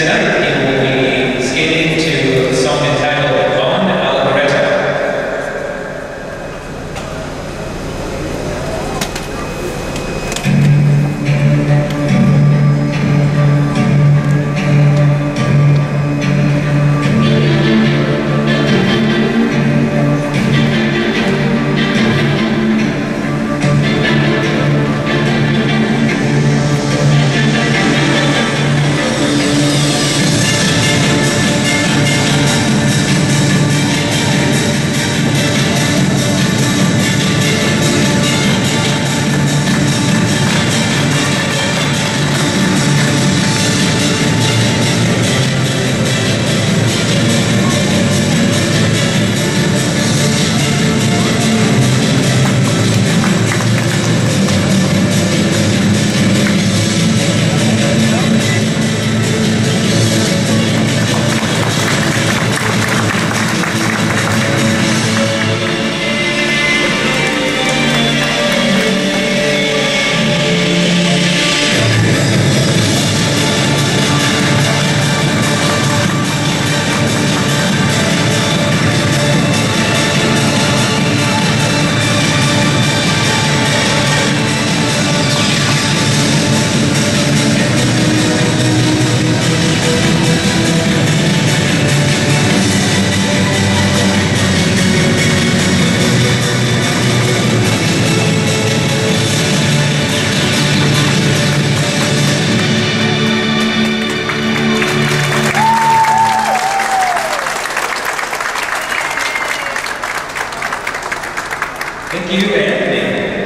escenario. Thank you, Anthony.